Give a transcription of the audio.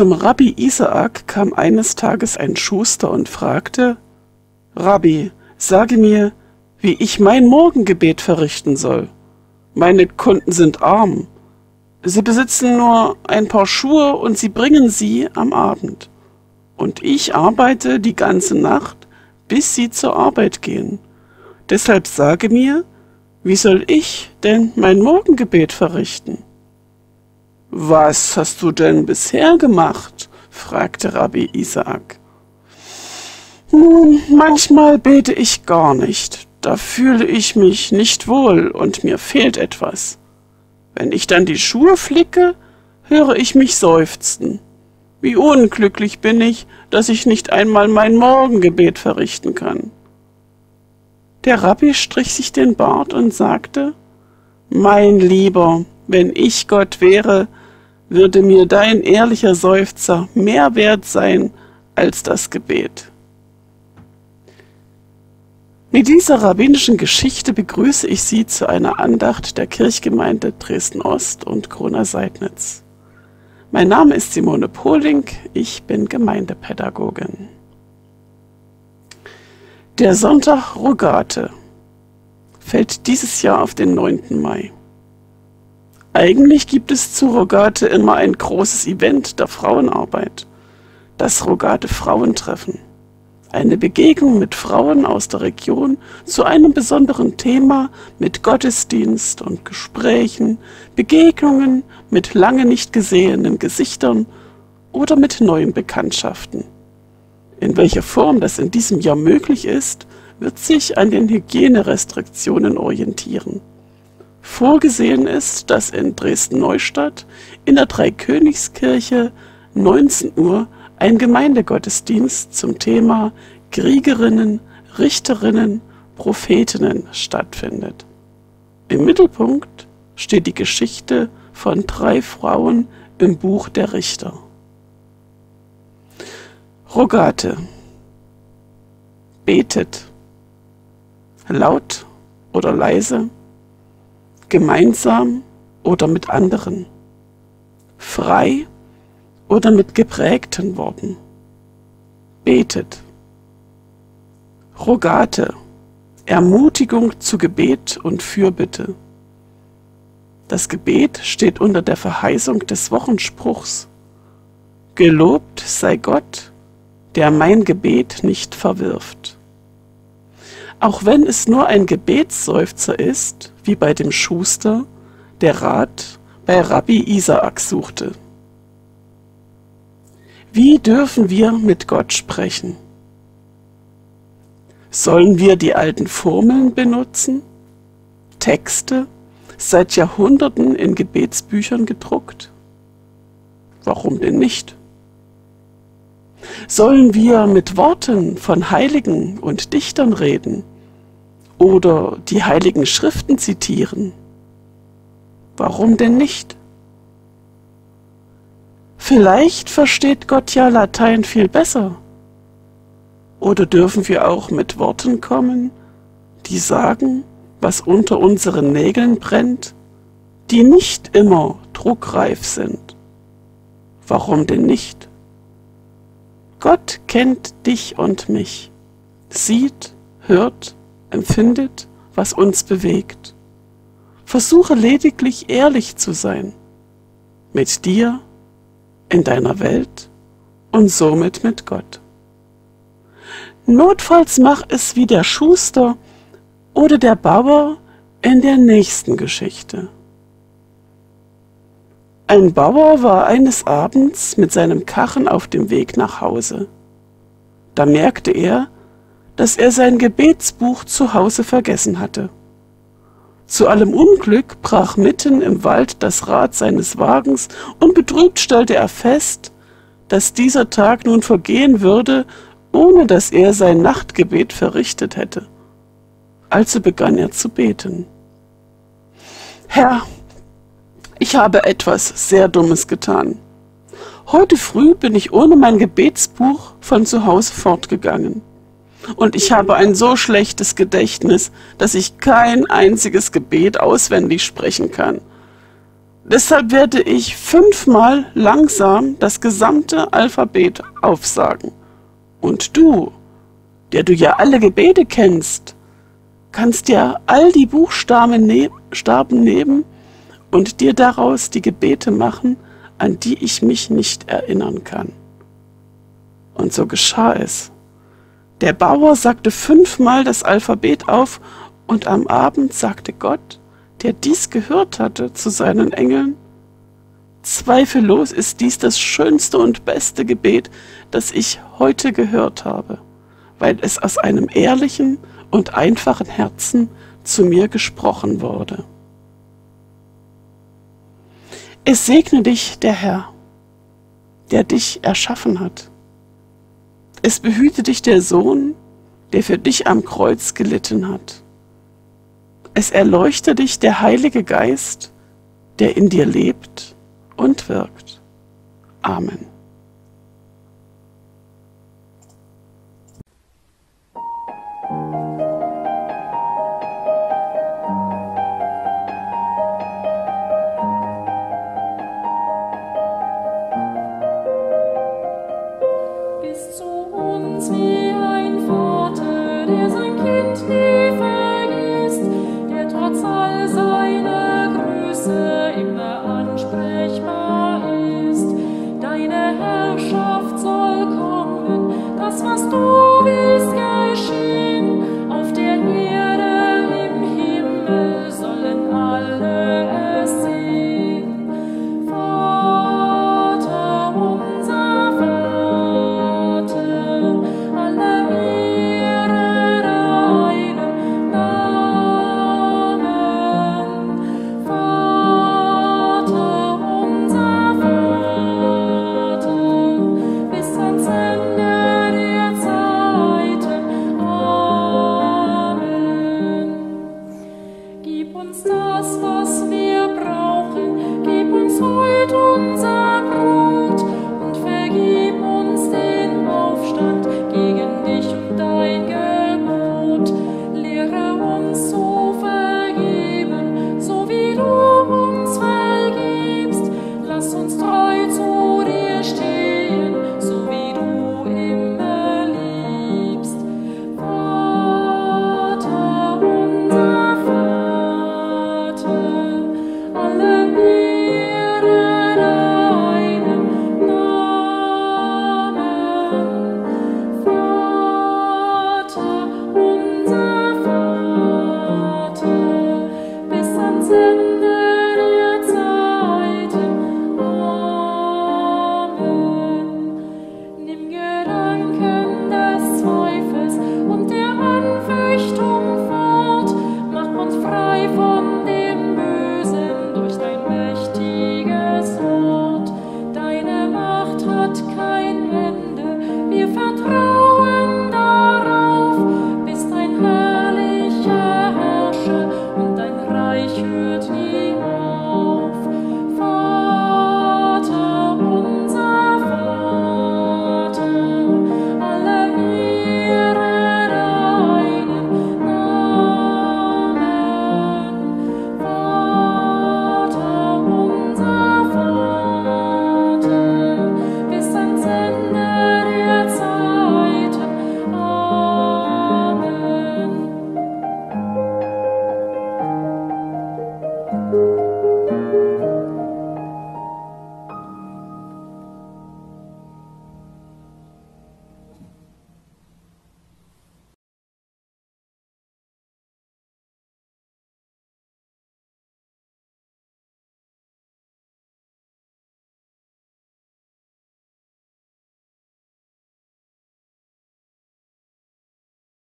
Zum Rabbi Isaak kam eines Tages ein Schuster und fragte, Rabbi, sage mir, wie ich mein Morgengebet verrichten soll. Meine Kunden sind arm. Sie besitzen nur ein paar Schuhe und sie bringen sie am Abend. Und ich arbeite die ganze Nacht, bis sie zur Arbeit gehen. Deshalb sage mir, wie soll ich denn mein Morgengebet verrichten? Was hast du denn bisher gemacht? fragte Rabbi Isaak. Nun, manchmal bete ich gar nicht, da fühle ich mich nicht wohl und mir fehlt etwas. Wenn ich dann die Schuhe flicke, höre ich mich seufzen. Wie unglücklich bin ich, dass ich nicht einmal mein Morgengebet verrichten kann. Der Rabbi strich sich den Bart und sagte, Mein Lieber, wenn ich Gott wäre, würde mir dein ehrlicher Seufzer mehr wert sein als das Gebet. Mit dieser rabbinischen Geschichte begrüße ich Sie zu einer Andacht der Kirchgemeinde Dresden-Ost und Krona-Seidnitz. Mein Name ist Simone Poling, ich bin Gemeindepädagogin. Der Sonntag Rogate fällt dieses Jahr auf den 9. Mai. Eigentlich gibt es zu Rogate immer ein großes Event der Frauenarbeit, das Rogate Frauentreffen. Eine Begegnung mit Frauen aus der Region zu einem besonderen Thema mit Gottesdienst und Gesprächen, Begegnungen mit lange nicht gesehenen Gesichtern oder mit neuen Bekanntschaften. In welcher Form das in diesem Jahr möglich ist, wird sich an den Hygienerestriktionen orientieren. Vorgesehen ist, dass in Dresden-Neustadt in der Dreikönigskirche 19 Uhr ein Gemeindegottesdienst zum Thema Kriegerinnen, Richterinnen, Prophetinnen stattfindet. Im Mittelpunkt steht die Geschichte von drei Frauen im Buch der Richter. Rogate. Betet. Laut oder leise gemeinsam oder mit anderen, frei oder mit geprägten Worten. Betet. Rogate, Ermutigung zu Gebet und Fürbitte. Das Gebet steht unter der Verheißung des Wochenspruchs. Gelobt sei Gott, der mein Gebet nicht verwirft. Auch wenn es nur ein Gebetsseufzer ist, wie bei dem Schuster, der Rat bei Rabbi Isaak suchte. Wie dürfen wir mit Gott sprechen? Sollen wir die alten Formeln benutzen? Texte, seit Jahrhunderten in Gebetsbüchern gedruckt? Warum denn nicht? Sollen wir mit Worten von Heiligen und Dichtern reden oder die heiligen Schriften zitieren? Warum denn nicht? Vielleicht versteht Gott ja Latein viel besser. Oder dürfen wir auch mit Worten kommen, die sagen, was unter unseren Nägeln brennt, die nicht immer druckreif sind? Warum denn nicht? Gott kennt dich und mich, sieht, hört, empfindet, was uns bewegt. Versuche lediglich ehrlich zu sein, mit dir, in deiner Welt und somit mit Gott. Notfalls mach es wie der Schuster oder der Bauer in der nächsten Geschichte. Ein Bauer war eines Abends mit seinem Karren auf dem Weg nach Hause. Da merkte er, dass er sein Gebetsbuch zu Hause vergessen hatte. Zu allem Unglück brach mitten im Wald das Rad seines Wagens und betrübt stellte er fest, dass dieser Tag nun vergehen würde, ohne dass er sein Nachtgebet verrichtet hätte. Also begann er zu beten. Herr, ich habe etwas sehr Dummes getan. Heute früh bin ich ohne mein Gebetsbuch von zu Hause fortgegangen. Und ich habe ein so schlechtes Gedächtnis, dass ich kein einziges Gebet auswendig sprechen kann. Deshalb werde ich fünfmal langsam das gesamte Alphabet aufsagen. Und du, der du ja alle Gebete kennst, kannst dir all die Buchstaben ne nehmen und dir daraus die Gebete machen, an die ich mich nicht erinnern kann. Und so geschah es. Der Bauer sagte fünfmal das Alphabet auf und am Abend sagte Gott, der dies gehört hatte, zu seinen Engeln, Zweifellos ist dies das schönste und beste Gebet, das ich heute gehört habe, weil es aus einem ehrlichen und einfachen Herzen zu mir gesprochen wurde. Es segne dich der Herr, der dich erschaffen hat. Es behüte dich der Sohn, der für dich am Kreuz gelitten hat. Es erleuchte dich der Heilige Geist, der in dir lebt und wirkt. Amen. du willst.